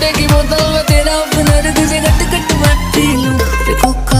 ठंडे की बोतल में तेरा अपना तुझे कट कट मैं पी लूँ देखो